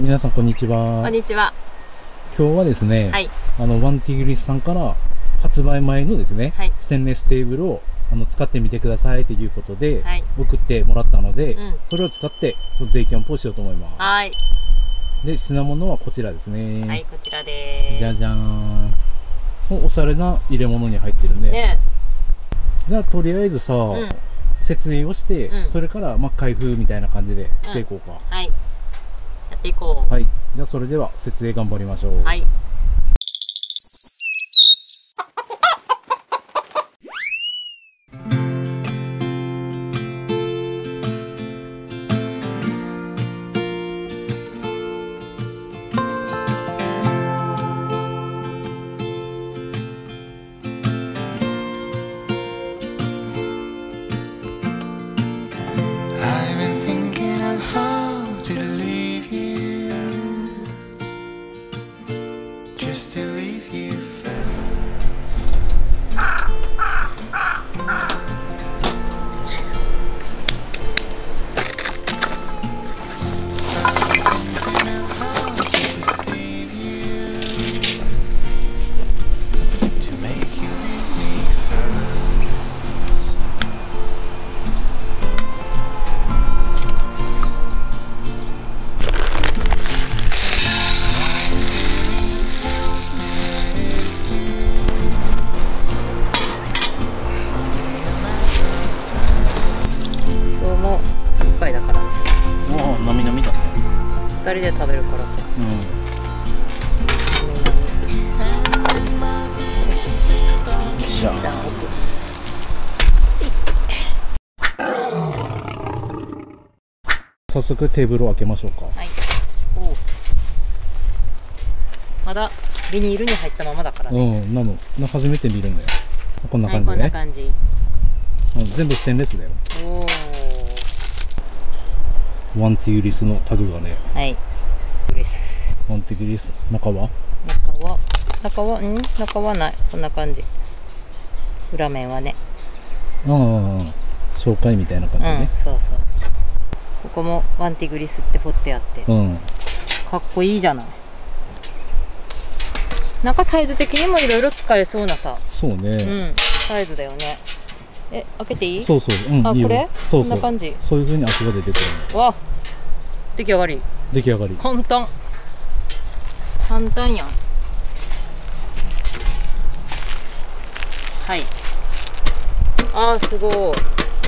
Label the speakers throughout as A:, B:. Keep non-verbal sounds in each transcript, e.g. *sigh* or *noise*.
A: 皆さんこんにちは
B: こんにちは。
A: 今日はですね、
B: はい。
A: あのワンティグリスさんから発売前のですね、
B: はい
A: ステンレステーブルをあの使ってみてくださいということで、
B: はい
A: 送ってもらったので、
B: うん
A: それを使ってデイキャンプをしようと思います
B: はい。
A: で品物はこちらですね、
B: はい、こちらで
A: じゃじゃーんおおしゃれな入れ物に入ってるね
B: す。ね。
A: じゃあとりあえずさ、
B: うん。
A: 設営をして、
B: うん
A: それからまあ開封みたいな感じでしていこうか、
B: はい。やっていこう。
A: はいじゃあそれでは設営頑張りましょう
B: はい。
A: 「早速テーブルを開けましょうか。
B: はい。おう。まだビニールに入ったままだから
A: う
B: ね。
A: んなの。な初めて見るんだよ。こんな
B: はい、
A: 感じで。ね、
B: こんな感じ。
A: うん全部ステンレスだよ。
B: おお。
A: ワンティグリスのタグがね。
B: はい。です。
A: ワンティグリス。中は？
B: 中は？中は？ん？中はない。こんな感じ。裏面はね。
A: うんうんうん紹介みたいな感じ
B: うんそうそうそうここもワンティグリスって彫ってあって。
A: うん、
B: かっこいいじゃない。なんかサイズ的にもいろいろ使えそうなさ。
A: そう
B: う
A: ね、
B: ん。サイズだよね。え開けていい？
A: そうそう。うん
B: あこれ？
A: そうそう。
B: こんな感じ？
A: そういう風に足が出てくる。
B: わ出来上がり。
A: 出来上がり。
B: 簡単。簡単やん。はい。あーすごい。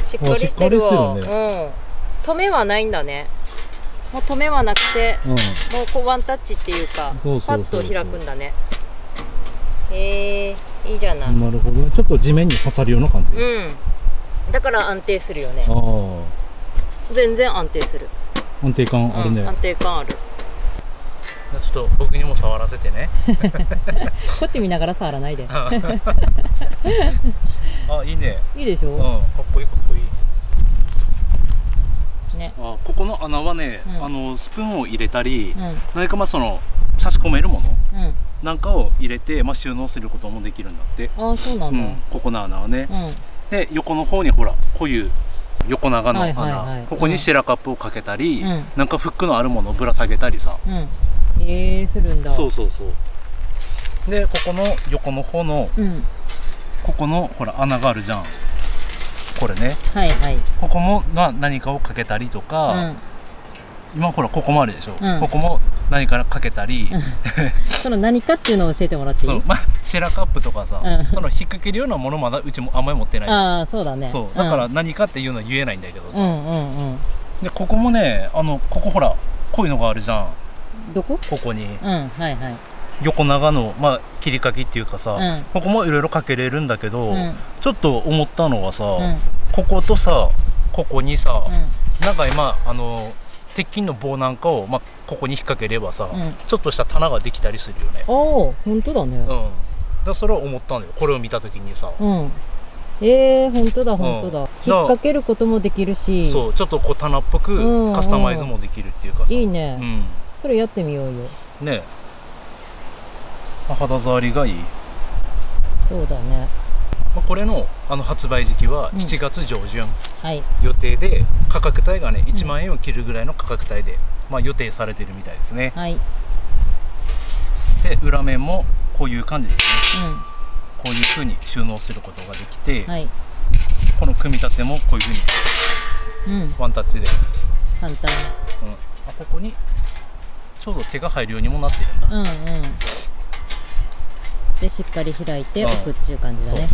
B: しっかりしてるわ。
A: あしっかりして
B: うん止めはないんだね。もう止めはなくて
A: うん。
B: もうこうワンタッチっていうか
A: そうそうそうそう。
B: パッと開くんだね。へえいいじゃない、
A: なるほどね。ちょっと地面に刺さるような感じ、あ
B: うん。だから安定するよね。
A: あ
B: 全然安定する、
A: 安定感あるね、
B: うん、安定感ある。
A: ちょっと僕にも触らせてね。*laughs*
B: こっち見ながら触らないで。*laughs*
A: あいいね。
B: いいでしょ、
A: うんかっこいいかっこいい
B: ね。
A: あここの穴はね、
B: うん。
A: あのスプーンを入れたり、
B: うん。
A: 何かまあその差し込めるもの
B: うん。
A: なんかを入れて、まあ、収納することもできるんだって、
B: ああそうなだ、
A: うん。ん、ここの穴はね、
B: うん。
A: で横の方にほらこういう横長の穴、
B: はいはいはい。
A: ここにシェラカップをかけたり、
B: うん。
A: なんかフックのあるものをぶら下げたりさ、
B: うん。ええー、するんだ。
A: そうそうそう。でここの横の方の
B: うん。
A: ここのほら穴があるじゃんこれね。
B: はいはい。
A: ここもまあ何かをかけたりと
B: う
A: か、
B: ん。
A: 今ほらここもあるでしょ、
B: うん。
A: ここも何からかけたり、*laughs*
B: その何かっていうのを教えてもらっていい？
A: まあシェラカップとかさ、
B: うん。
A: その引っ掛けるようなものまだうちもあんまり持ってない。
B: ああそうだね。
A: そうだから何かっていうのは言えないんだけどさ、
B: うんうんうん。
A: でここもねあのここほらこういうのがあるじゃん
B: うん。どこ？
A: ここに。
B: うんはいはい
A: 横長の、まあ、切り欠きっていうかさ、
B: うん。
A: ここもいろいろかけれるんだけど、
B: うん。
A: ちょっと思ったのはさ、
B: うん。
A: こことさここにさ、
B: う
A: なんか今あの鉄筋の棒なんかを、まあ、ここに引っ掛ければさ、
B: うん。
A: ちょっとした棚ができたりするよね。
B: んおお本当だね。
A: うん。だそれを思ったのよ。これを見た時にさ、
B: うん。えー、本当だ本当だ、
A: うん
B: 引っ掛けることもできるし。
A: そうちょっとこう棚っぽく
B: うん
A: カスタマイズもできるっていうかさ、
B: いいね、
A: うん。
B: それやってみようよ。
A: ね。あ肌触りがいい、
B: そうだね。
A: まあ、これのあの発売時期は
B: うん。
A: 7月上旬
B: はい。
A: 予定で価格帯がね1万円を切るぐらいの価格帯でまあ、予定されてるみたいですね。
B: はい。
A: で裏面もこういう感じですね。
B: う
A: こういう風に収納することができて、
B: んはい。
A: この組み立てもこういう風に
B: うん。
A: ワンタッチで、
B: 簡単。
A: うん、あここにちょうど手が入るようにもなってるんだ、
B: うんうんでしっかり開いて
A: うん。
B: 置くっていう感じだね。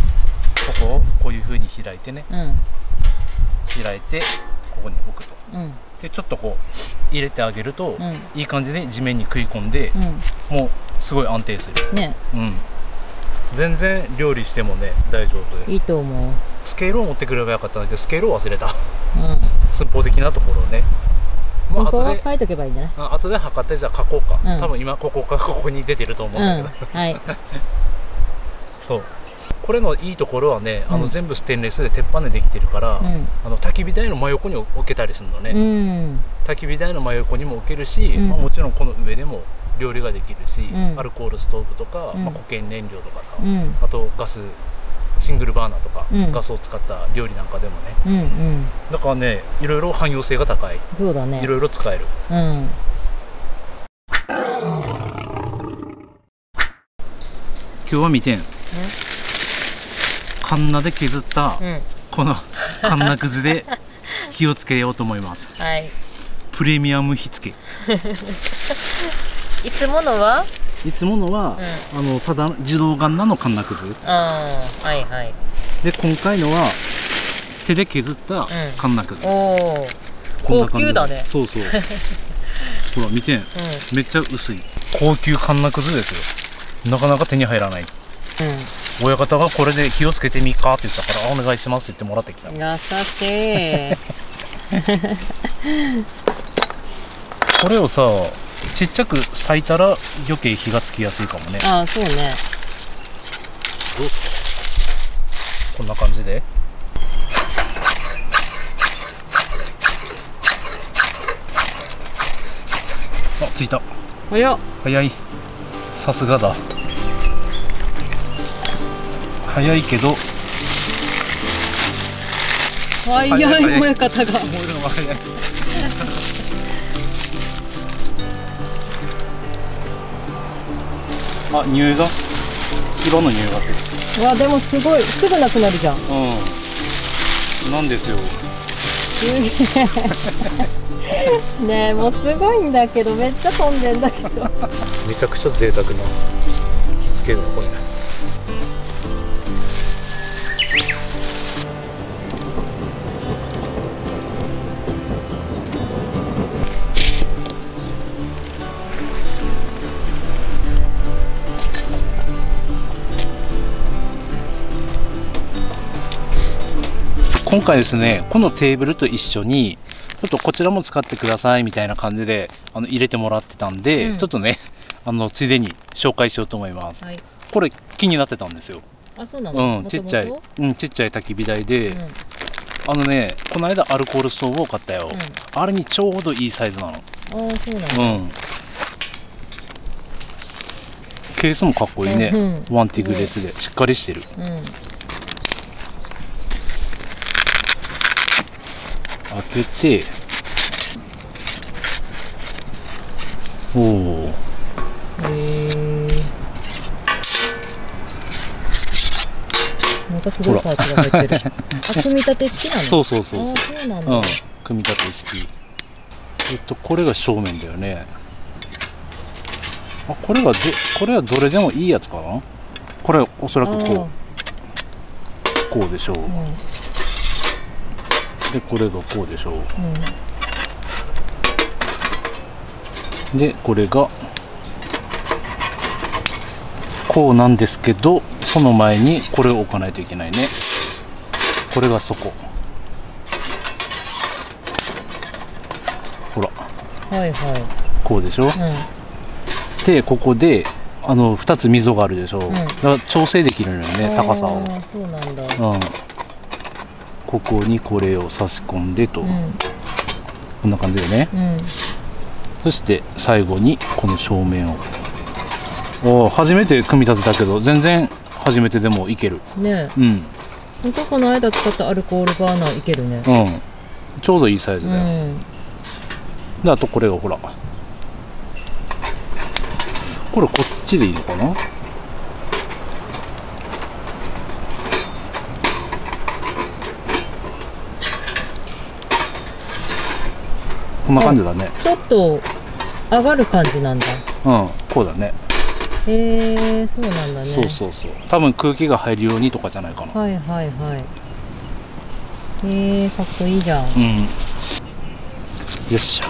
A: ここをこういう風に開いてね。
B: うん。
A: 開いてここに置くと。
B: うん。
A: でちょっとこう入れてあげると、
B: うん。
A: いい感じで地面に食い込んで、
B: う
A: もうすごい安定する。
B: んね。
A: うん。全然料理してもね大丈夫で。
B: いいと思う。
A: スケールを持ってくればよかったんだけどスケールを忘れた。
B: うん。
A: 寸法的なところをねまあ後で
B: は書いとけばいいんじゃな。い
A: あ後で測ってじゃあ書こうか、
B: うん。
A: 多分今ここかここに出てると思うん
B: うん
A: だけど、
B: はい。*laughs*
A: そう。これのいいところはね、あの
B: うん。
A: 全部ステンレスで鉄板でできてるから、
B: うん。
A: あの焚き火台の真横に置けたりするのね、
B: うん。
A: 焚き火台の真横にも置けるし、
B: うん。
A: まあ、もちろんこの上でも料理ができるし、
B: ん。
A: アルコールストーブとか、
B: うん。
A: まあ、固形燃料とかさ、
B: うん。
A: あとガスシングルバーナーとか、
B: うん。
A: ガスを使った料理なんかでもね。
B: うんうん。
A: だからねいろいろ汎用性が高い。
B: そうだね。
A: いろいろ使える。
B: うん。
A: 今日は見てん。カンナで削った
B: うん。
A: この *laughs* カンナくずで火をつけようと思います。
B: はい。
A: プレミアム火付け。*laughs*
B: いつものは？い
A: つものは、あのただ自動ガンナのカンナくず。
B: はいはい。
A: で今回のは手で削ったカンナくず、
B: おお
A: こんな感じ。
B: 高級だね。
A: そうそう。*laughs* ほら見て。ん。
B: う
A: めっちゃ薄い。高級カンナくずですよ。なかなか手に入らない。
B: ん。
A: 親方がこれで火をつけてみっかって言ったからあお願いしますって言ってもらってきた。
B: うん優しい。*laughs*
A: これをさちっちゃく裂いたら余計火がつきやすいかもね。
B: ああそうね。
A: どうすかこんな感じで。あついた。
B: 早っ。
A: 早い。さすがだ。早いけど。
B: 早い
A: 早い早い。
B: 燃え方が。
A: 燃えるのが早いあ匂いが色の匂いがする
B: うわでもすごい。すぐなくなるじゃん。
A: うん。なんですよ。
B: すげえ。*laughs* ねえもうすごいんだけどめっちゃ飛んでんだけど。*laughs*
A: めちゃくちゃ贅沢なつけるのこれ今回ですねこのテーブルと一緒にちょっとこちらも使ってくださいみたいな感じであの入れてもらってたんで、
B: うん。
A: ちょっとねあのついでに紹介しようと思います。
B: はい。
A: これ気になってたんですよ。
B: あそうなの？
A: うんちっちゃいうんちっちゃい焚き火台で、
B: と
A: あのねこの間アルコールストーブを買ったよ、
B: うん。
A: あれにちょうどいいサイズなの。
B: うんああそうなの？
A: うん。ケースもかっこいいね、
B: うん。
A: ワンティグレスでしっかりしてる。
B: うん
A: 開けて。おお
B: へえなんかすごいパーツが入ってる。あ組み立て式なの？
A: そうそうそうそう。
B: あそうなんだ、
A: うん。組み立て式。えっとこれが正面だよね。あこれはどこれはどれでもいいやつかな？これおそらくこう。こうでしょう。
B: うん
A: でこれがこうでしょう。
B: うん。
A: でこれがこうなんですけどその前にこれを置かないといけないね。これがそこ。ほら。
B: はいはい。
A: こうでしょ？
B: う
A: でここであの2つ溝があるでしょ、
B: ん。
A: だから調整できるのよ
B: ん
A: ね高さを。
B: そうなんだ。
A: うんここにこれを差し込んでと、
B: うん。
A: こんな感じでね。
B: うん。
A: そして最後にこの正面を。おー初めて組み立てたけど全然初めてでもいける。
B: ね
A: うん。
B: えほんとこの間使ったアルコールバーナーいけるね。
A: うん。ちょうどいいサイズ
B: う
A: だよ、
B: ん。
A: であとこれがほら。これこっちでいいのかな？こんな感じだね。
B: ちょっと上がる感じなんだ。
A: うんこうだね。
B: へえそうなんだね。
A: そうそうそう。多分空気が入るようにとかじゃないかな。
B: はいはいはい。へえかっこいいじゃん。うん。
A: うんよっしゃ。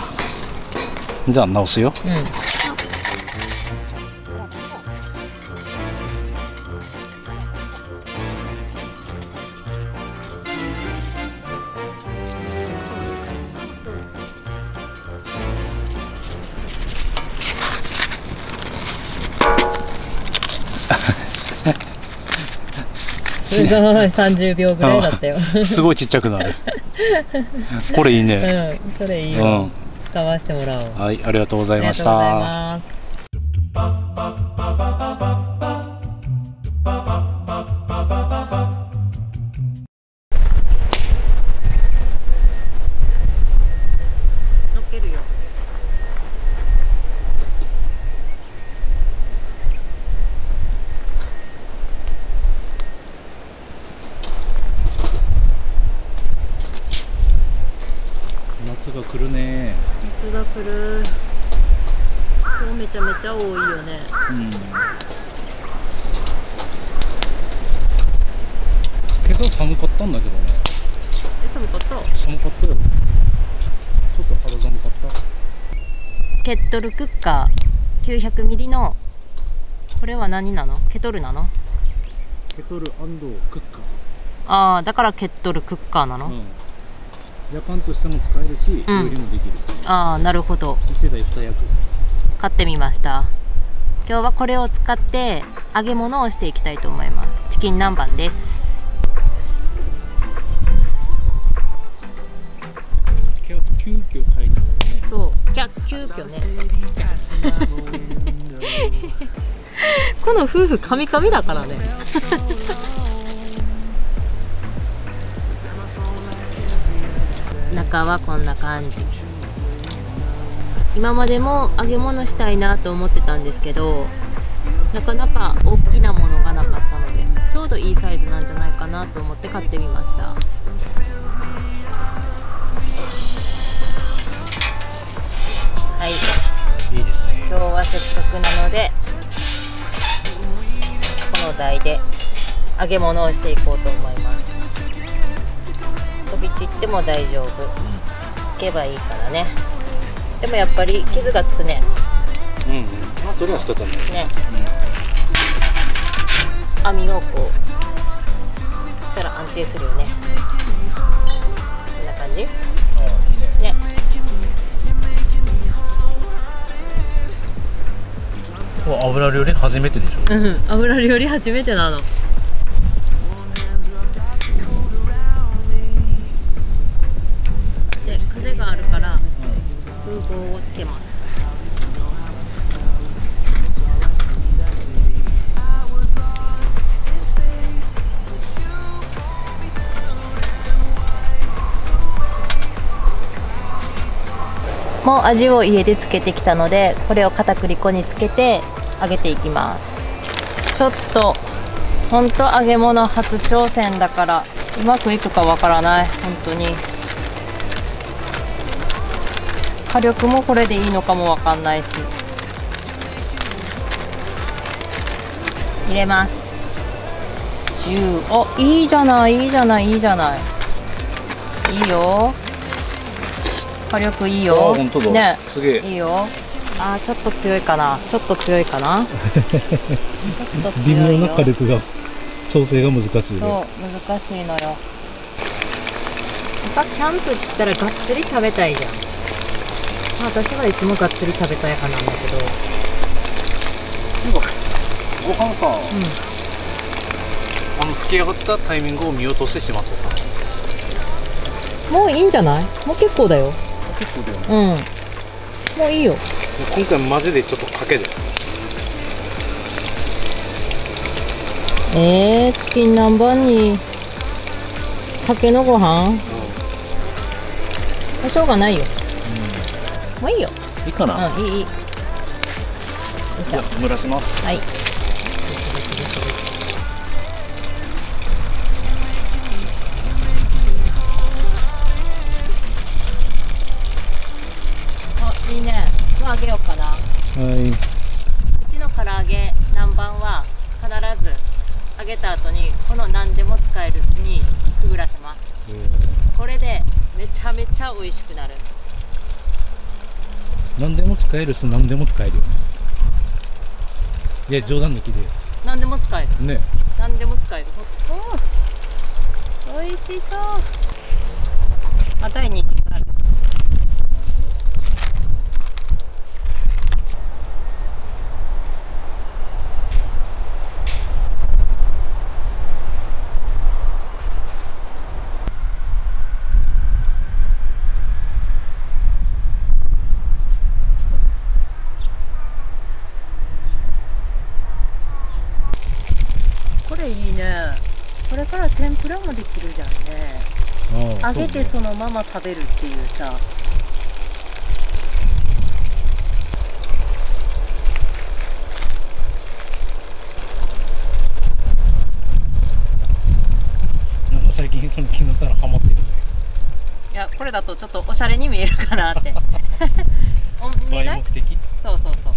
A: じゃあ直すよ
B: すごい30秒ぐらいだったよ。
A: すごいちっちゃくなる。これいいね。
B: うんそれいいうよ、
A: ん。
B: 使わせてもらおう。
A: はいありがとうござ
B: あ
A: いまし
B: りがとうござい
A: た夏が来るね。
B: 夏が来る。今日めちゃめちゃ多いよね。
A: うん。今朝寒かったんだけどね。
B: え寒かった？
A: 寒かったよ。ちょっと肌寒かった。
B: ケットルクッカー。900ミリの。これは何なの？ケトルなの？
A: ケトルクッカ
B: ああだからケットルクッカーなの、
A: ーうん夜間としても使えるし
B: うん。
A: 料理もできる。
B: ああなるほど。買ってみました。今日はこれを使って揚げ物をしていきたいと思います。チキン南蛮です。
A: 急遽買いにね。
B: そうキャ急遽ね。*laughs* この夫婦カミカミだからね中はこんな感じ。今までも揚げ物したいなと思ってたんですけどなかなか大きなものがなかったのでちょうどいいサイズなんじゃないかなと思って買ってみました。はい。
A: いいですね。
B: 今日はせっかくなのでこの台で揚げ物をしていこうと思います。飛び散っても大丈夫。いけばいいからね。でもやっぱり傷がつくね。
A: うんうん。まあそれは仕方ない。
B: ね。網をこうしたら安定するよね。こんな感じ。
A: ああいいね。
B: ね。
A: これ油料理初めてでしょ？
B: うん油料理初めてなの空港をつけます。もう味を家でつけてきたのでこれを片栗粉につけて揚げていきます。ちょっとほんと揚げ物初挑戦だからうまくいくかわからない。本当に。火力もこれでいいのかもわかんないし。入れます。10おいいじゃないいいじゃないいいじゃない。いいよ。火力いいよ。
A: あ本当だ。
B: ね。
A: すげえ。
B: いいよ。あーちょっと強いかな。ちょっと強いかな。*laughs* ちょっと
A: 微
B: 強いよ。
A: 妙な火力が調整が難しい
B: そう
A: ね
B: 難しいのよ。やっぱキャンプっつったらがっつり食べたいじゃんまあ私はいつもがっつり食べたい派なんだけど。
A: ご飯さ、あの吹き上がったタイミングを見落としてしまってさ。
B: もういいんじゃない？もう結構だよ。
A: 結構だよね。
B: うん。もういいよ。
A: 今回マジでちょっとかけで。
B: えー、チキン南蛮にかけのご飯？しょうがないよもういいよ。
A: いいかな、
B: うんいいいい。よいしょ。
A: じゃあ蒸らします。
B: はい。あいいね。もうあげようかな。
A: はい。う
B: ちの唐揚げ南蛮は必ず揚げた後にこの何でも使える酢にくぐらせますこれでめちゃめちゃ美味しくなる
A: 何でも使えるし何でも使えるよね。いや冗談抜きで。
B: 何でも使える。
A: ね。
B: 何でも使える。おお美味しそう。あ第2次があるこれいいねこれから天ぷらもできるじゃんね。揚げてそのまま食べるっていうさ。
A: なんか最近その木の皿ハマってるね。
B: いやこれだとちょっとおしゃれに見えるかなって。*laughs*
A: 目的
B: そうそうそ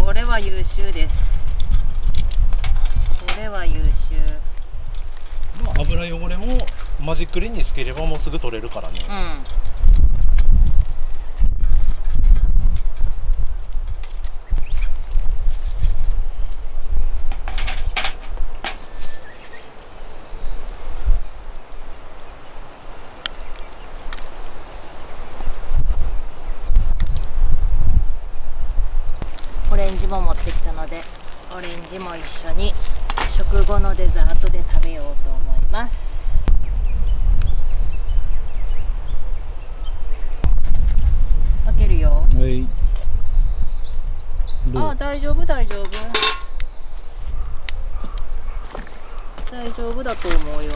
B: うこれは優秀ですこれは優秀
A: まあ油汚れもマジックリンにつければもうすぐ取れるからね。
B: うんオレンジも持ってきたのでオレンジも一緒に食後のデザートで食べようと思います開けるよ
A: はい。
B: あ大丈夫大丈夫。大丈夫だと思うよ。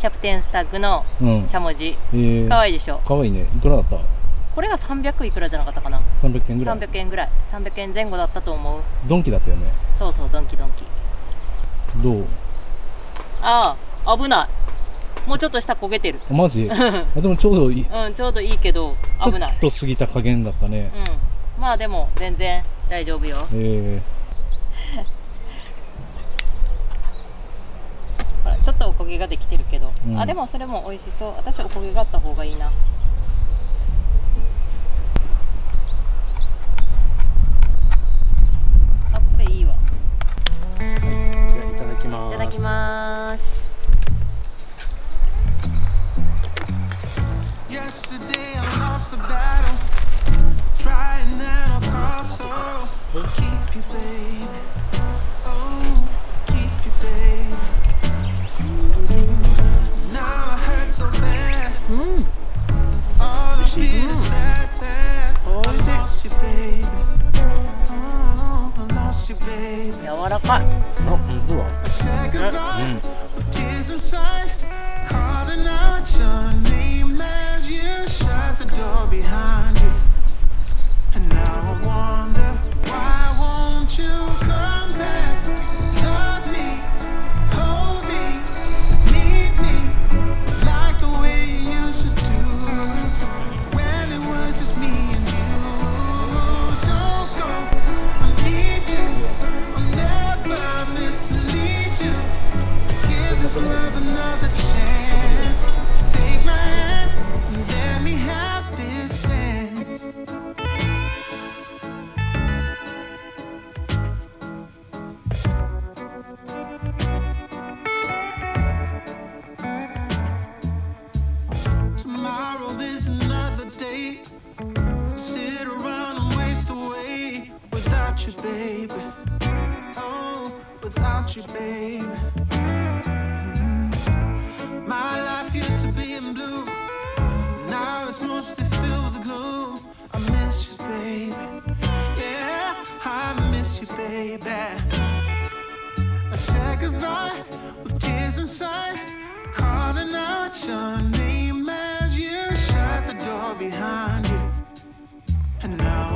B: キャプテンスタッグの
A: うん。
B: しゃもじ。
A: えー、
B: かわいいでしょ？
A: かわいいね。いくらだった？
B: これが300いくらじゃなかったかな。
A: 300円ぐらい。
B: 300円ぐらい。300円前後だったと思う。
A: ドンキだったよね。
B: そうそうドンキドンキ。
A: どう？
B: ああ危ないもうちょっと下焦げてる。
A: あマジ？*laughs* あでもちょうどいい。
B: うんちょうどいいけど
A: ちょ
B: 危ない。
A: っと過ぎた加減だったね、
B: うん。まあでも全然大丈夫よ。
A: え *laughs*
B: ほらちょっとお焦げができてるけど、
A: うん。
B: あでもそれも美味しそう。私お焦げがあった方がいいな。あこれいいわ。
A: ー、じゃあいただきます。
B: いただきます。
C: Yesterday I lost the battle, trying at a cost. Oh, to keep you, baby. Without you, baby. Mhm. My life used to be in blue. Now it's mostly filled with gloom. I miss you, baby. Yeah, I miss you, baby. I said goodbye with tears inside, calling out your name as you shut the door behind you. And now